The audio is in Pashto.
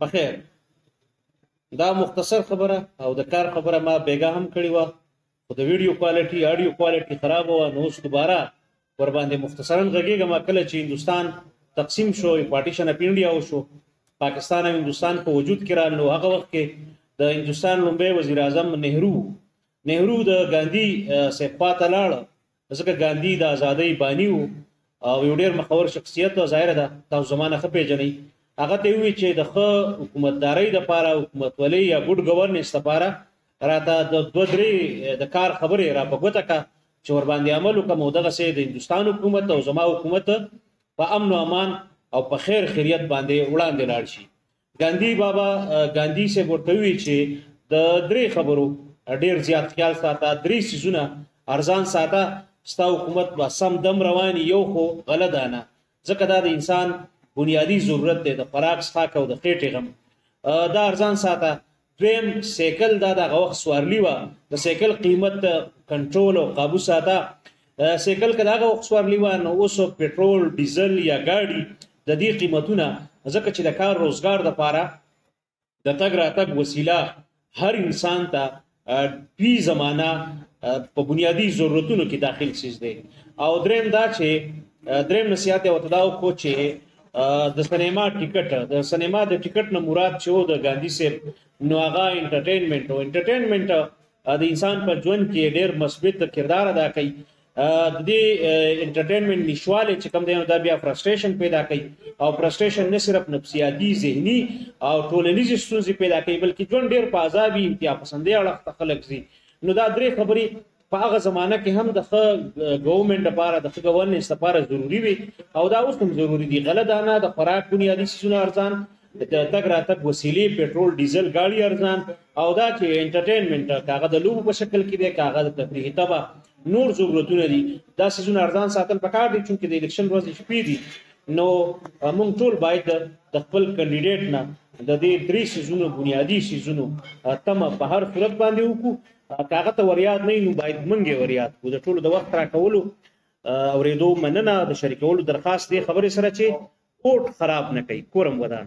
بخیر دا مختصر خبره او د کار خبره ما بیګا هم کړی و خو د ویډیو کوالټي اډیو کوالټي خراب و نو اوس دوباره ور باندې مختصرا غږیږم کله چې هندستان تقسیم شو پارټیشن اپ انډیا وشو پاکستان او هندستان په وجود کې رانو هغه وخت کې د هندستان لومبه وزیر اعظم نهرو نهرو د ګاندی سپاته لاړ ځکه ګاندي د ازادۍ بانی وو او یو ډیر مخور شخصیت او ظاهر ده تاسو زمانه خپې پیژنئ هغه ته وی چې د خه حکومتدارۍ د پاره حکومتولۍ یا ګډ ګورننس لپاره راته د دوه درې د کار خبرې را بغوته کا چې ور باندې عمل وکم او دغه سه د هندستان حکومت او زما حکومت په امن او امان او په خیر خیریت باندې وړاندې لاړ شي ګاندي بابا ګاندي صاحب ورته وی چې د درې خبرو ډیر زیات خیال ساته درې سيزونه ارزان ساته ستا حکومت به سم دم رواني یو خو غلدانه ځکه دا د انسان بنیادی ضرورت دی د خوراک څخه او د خېټې غم دا ارزان ساته دویم سیکل دا دغه وخت سوارلی و د سیکل قیمت کنټرول او قابو ساته سیکل کدا هغه وخت سوارلی و نو اوس پټرول ډیزل یا ګاډي د دې قیمتونه ځکه چې د کار روزګار د پاره د تګ راتګ وسیله هر انسان ته دوی زمانہ په بنیادی ضرورتونو کې داخل سیز دی او دریم دا چې دریم نصیحت او تداو کو چې د سینما ټیکټ د سینما د ټیکټ نه مراد چې د ګاندی صاحب نو هغه انټرټینمنټ او انټرټینمنټ د انسان په ژوند کې ډیر مثبت کردار ادا کوي د دې انټرټینمنټ نشواله چې کوم دی نو دا بیا فرستریشن پیدا کوي او فرستریشن نه صرف نفسیاتي ذهني او ټولنیز ستونزې پیدا کوي بلکې ژوند ډیر په عذابي انتها پسندې اړه خلک زی نو دا درې خبرې په هغه زمانه کې هم د ښه ګورنمنت لپاره د ښه ګورننس لپاره ضروری وي او دا اوس هم ضروری دي غله دانه د خوراک بنیادي سیسونه ارزان د تګ راتګ وسیلې پېټرول ډیزل ګاډي ارزان او دا چې انټرټینمنټ کاغه د لوبو په شکل کې دی کاغه د تفریح تبه نور ضرورتونه دي دا سیسونه ارزان ساتل پکار دي چې د الیکشن ورځ شپې دي نو موږ ټول باید د خپل کاندیدټ نه د دې درې سیزونو بنیادی سیزونو تمه په هر صورت باندې وکړو که هغه ته وریاد نه نو باید مونږ یې وریاد کړو د ټولو د وخت راکولو اورېدو مننه د شریکولو درخواست دی خبرې سره چې کوټ خراب نه کوي کورم ودان